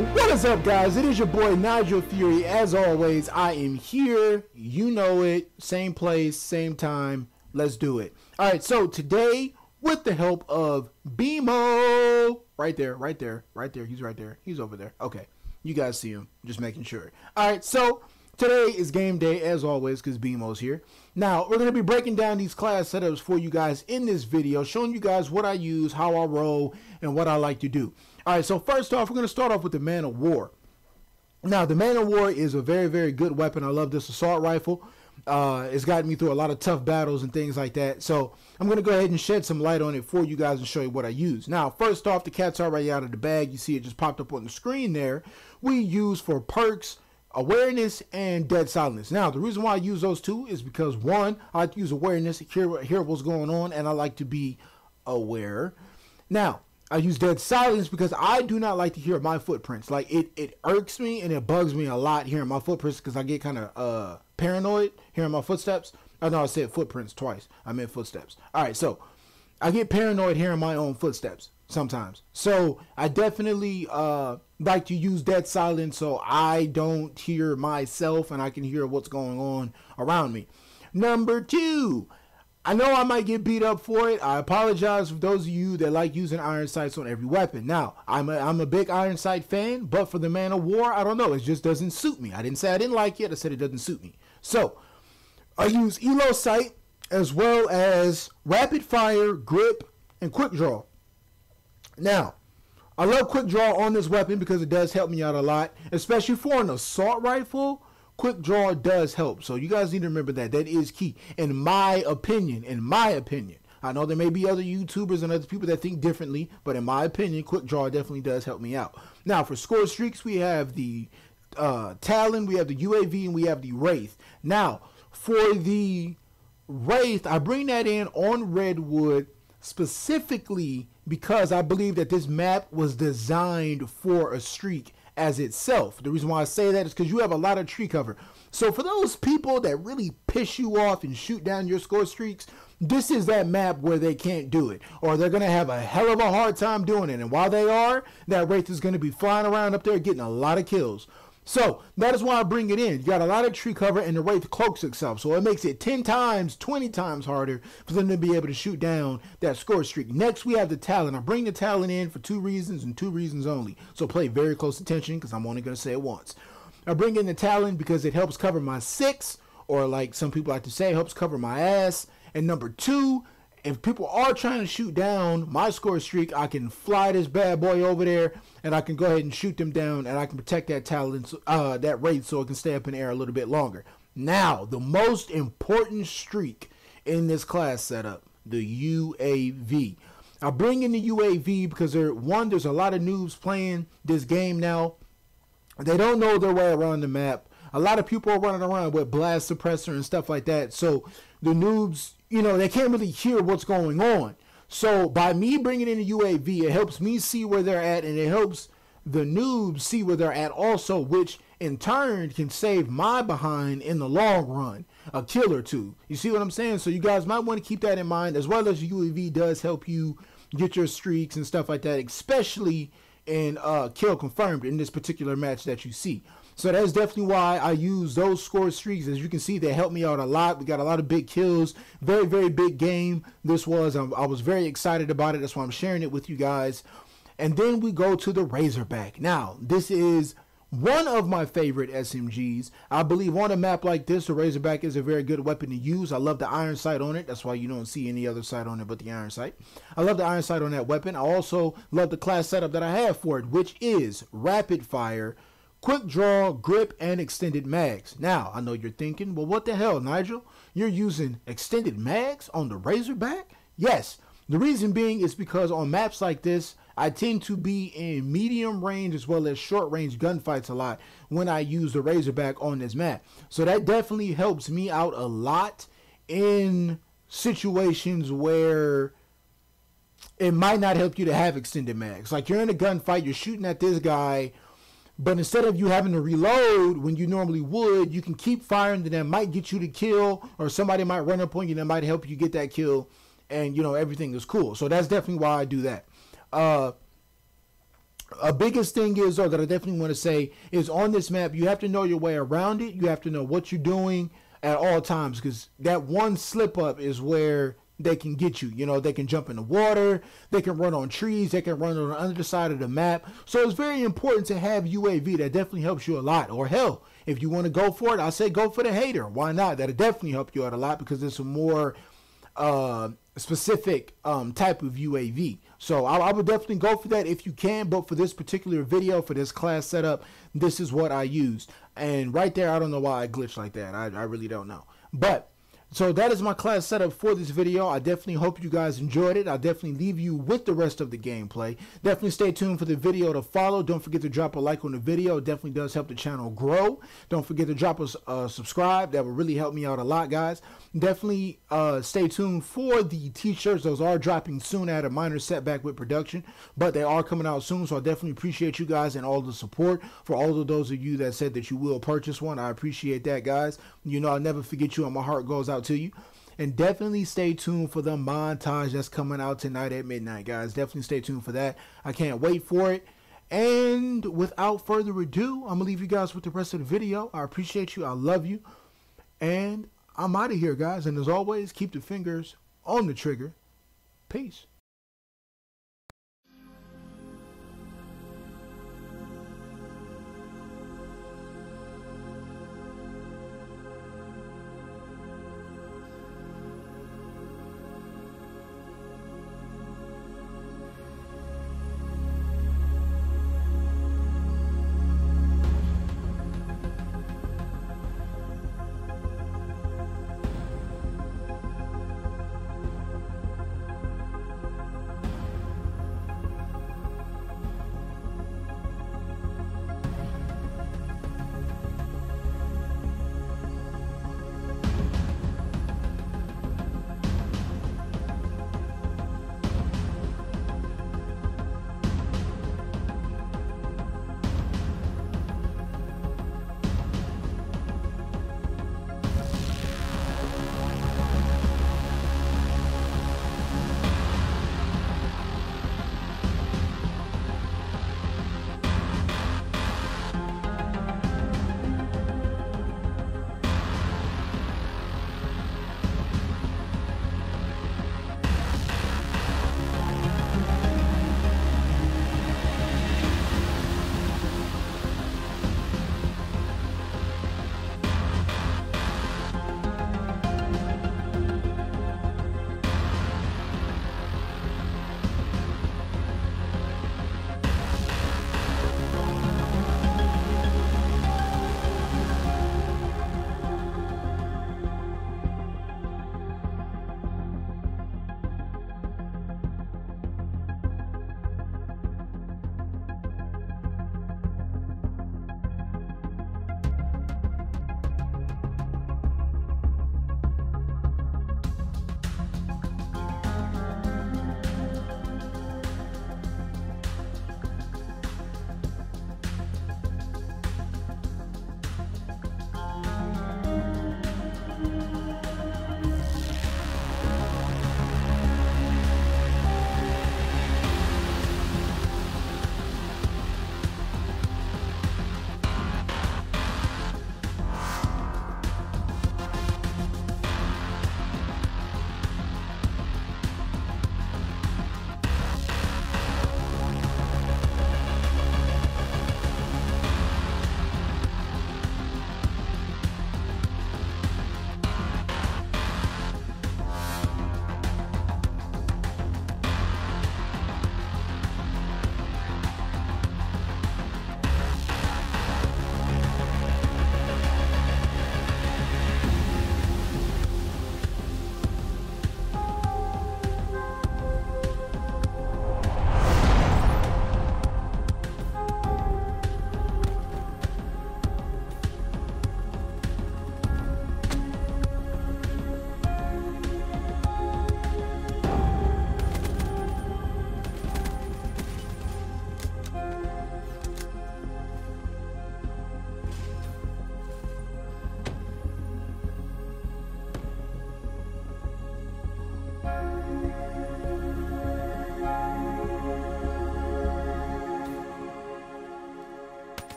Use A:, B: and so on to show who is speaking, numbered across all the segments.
A: What is up, guys? It is your boy Nigel Fury. As always, I am here. You know it. Same place, same time. Let's do it. All right, so today, with the help of BMO, right there, right there, right there. He's right there. He's over there. Okay, you guys see him. Just making sure. All right, so today is game day, as always, because BMO's here. Now, we're going to be breaking down these class setups for you guys in this video, showing you guys what I use, how I roll, and what I like to do. All right, so first off, we're going to start off with the Man-O-War. Now, the Man-O-War is a very, very good weapon. I love this assault rifle. Uh, it's gotten me through a lot of tough battles and things like that. So I'm going to go ahead and shed some light on it for you guys and show you what I use. Now, first off, the cat's already out of the bag. You see it just popped up on the screen there. We use for perks, awareness, and dead silence. Now, the reason why I use those two is because one, I use awareness, hear, hear what's going on, and I like to be aware. Now, I use dead silence because I do not like to hear my footprints. Like it, it irks me and it bugs me a lot hearing my footprints because I get kind of uh paranoid hearing my footsteps. I know I said footprints twice. I meant footsteps. All right, so I get paranoid hearing my own footsteps sometimes. So I definitely uh like to use dead silence so I don't hear myself and I can hear what's going on around me. Number two, I know I might get beat up for it. I apologize for those of you that like using iron sights on every weapon. Now, I'm a, I'm a big iron sight fan, but for the Man-O-War, I don't know. It just doesn't suit me. I didn't say I didn't like it. I said it doesn't suit me. So, I use ELO sight as well as rapid fire, grip, and quick draw. Now, I love quick draw on this weapon because it does help me out a lot, especially for an assault rifle quick draw does help. So you guys need to remember that. That is key. In my opinion, in my opinion. I know there may be other YouTubers and other people that think differently, but in my opinion, quick draw definitely does help me out. Now, for score streaks, we have the uh, Talon, we have the UAV, and we have the Wraith. Now, for the Wraith, I bring that in on Redwood specifically because I believe that this map was designed for a streak as itself. The reason why I say that is because you have a lot of tree cover. So for those people that really piss you off and shoot down your score streaks, this is that map where they can't do it. Or they're going to have a hell of a hard time doing it. And while they are, that Wraith is going to be flying around up there getting a lot of kills. So that is why I bring it in. You got a lot of tree cover and the Wraith cloaks itself. So it makes it 10 times, 20 times harder for them to be able to shoot down that score streak. Next, we have the Talon. I bring the Talon in for two reasons and two reasons only. So play very close attention because I'm only going to say it once. I bring in the Talon because it helps cover my six, or like some people like to say, helps cover my ass. And number two, if people are trying to shoot down my score streak, I can fly this bad boy over there and I can go ahead and shoot them down and I can protect that Talon, uh, that Wraith so it can stay up in the air a little bit longer. Now, the most important streak in this class setup, the UAV. I bring in the UAV because there, one, there's a lot of noobs playing this game now. They don't know their way around the map. A lot of people are running around with blast suppressor and stuff like that. So the noobs, you know, they can't really hear what's going on. So by me bringing in a UAV, it helps me see where they're at, and it helps the noobs see where they're at also, which in turn can save my behind in the long run, a kill or two. You see what I'm saying? So you guys might want to keep that in mind, as well as UAV does help you get your streaks and stuff like that, especially in uh, kill confirmed in this particular match that you see. So that's definitely why I use those score streaks. As you can see, they helped me out a lot. We got a lot of big kills. Very, very big game. This was. Um, I was very excited about it. That's why I'm sharing it with you guys. And then we go to the Razorback. Now, this is one of my favorite SMGs. I believe on a map like this, the Razorback is a very good weapon to use. I love the iron sight on it. That's why you don't see any other sight on it but the iron sight. I love the iron sight on that weapon. I also love the class setup that I have for it, which is rapid fire quick draw, grip, and extended mags. Now, I know you're thinking, well, what the hell, Nigel? You're using extended mags on the Razorback? Yes. The reason being is because on maps like this, I tend to be in medium range as well as short range gunfights a lot when I use the Razorback on this map. So that definitely helps me out a lot in situations where it might not help you to have extended mags. Like you're in a gunfight, you're shooting at this guy but instead of you having to reload when you normally would, you can keep firing and that might get you to kill, or somebody might run up on you that might help you get that kill, and you know everything is cool. So that's definitely why I do that. Uh, a biggest thing is though that I definitely want to say is on this map you have to know your way around it. You have to know what you're doing at all times because that one slip up is where they can get you. You know, they can jump in the water, they can run on trees, they can run on the underside of the map. So it's very important to have UAV. That definitely helps you a lot. Or hell, if you want to go for it, I say go for the hater. Why not? That'll definitely help you out a lot because it's a more uh, specific um, type of UAV. So I, I, would definitely go for that if you can. But for this particular video, for this class setup, this is what I used. And right there, I don't know why I glitched like that. I, I really don't know. But so that is my class setup for this video. I definitely hope you guys enjoyed it. I'll definitely leave you with the rest of the gameplay. Definitely stay tuned for the video to follow. Don't forget to drop a like on the video. It definitely does help the channel grow. Don't forget to drop a subscribe. That will really help me out a lot, guys. Definitely uh, stay tuned for the t-shirts. Those are dropping soon. I had a minor setback with production, but they are coming out soon. So I definitely appreciate you guys and all the support. For all of those of you that said that you will purchase one, I appreciate that, guys. You know, I'll never forget you and my heart goes out to you. And definitely stay tuned for the montage that's coming out tonight at midnight, guys. Definitely stay tuned for that. I can't wait for it. And without further ado, I'm going to leave you guys with the rest of the video. I appreciate you. I love you. And I'm out of here, guys. And as always, keep the fingers on the trigger. Peace.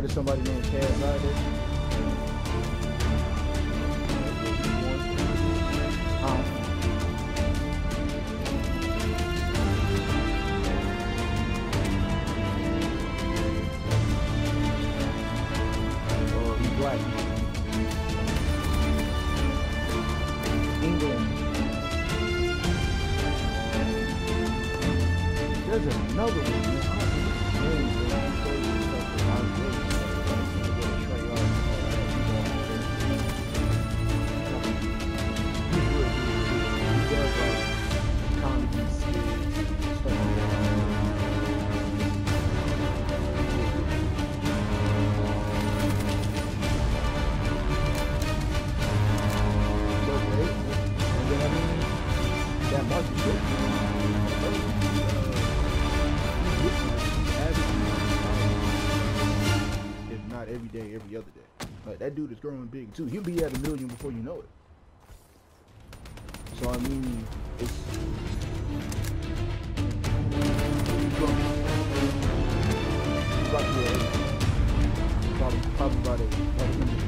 A: Heard of somebody named. England. There's another one. Every other day. Like that dude is growing big too. He'll be at a million before you know it. So I mean, it's. Probably, probably about eight.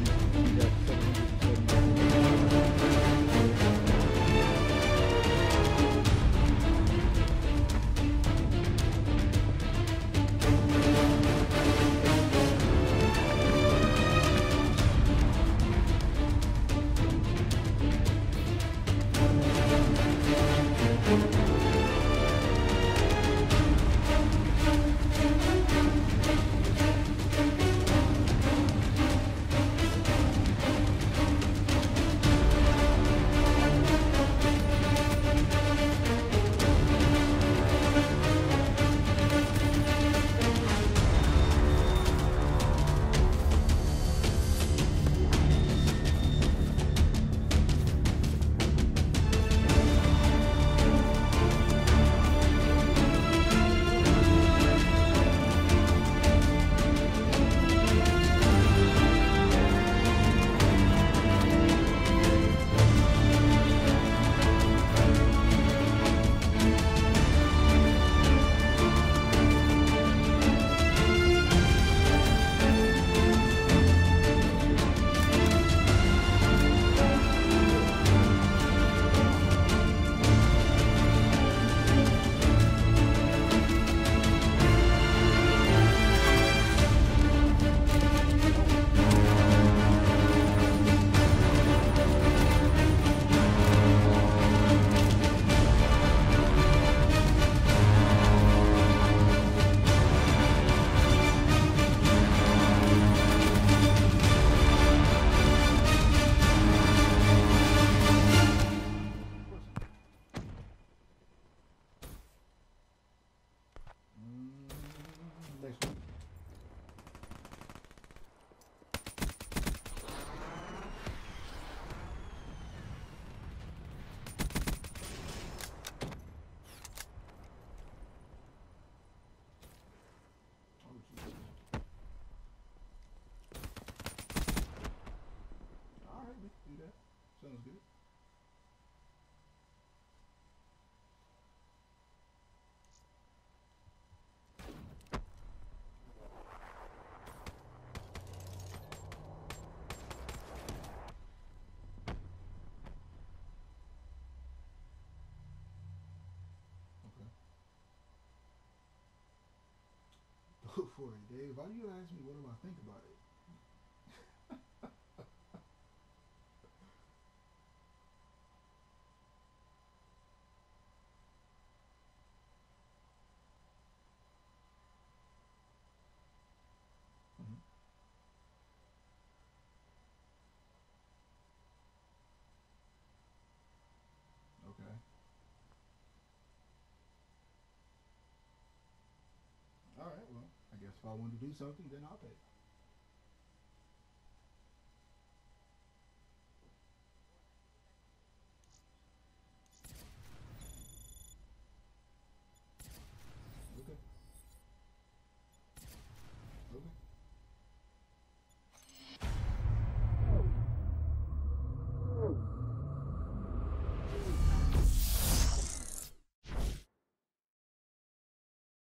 A: Next one. All right, we can do that. Sounds good. Okay. Look for it, Dave. Why do you ask me what do I think about it? Mhm. Okay. All right. Well, I guess if I want to do something, then I'll pay.